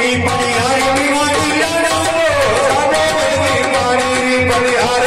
हरि बलिहारी बलिहारी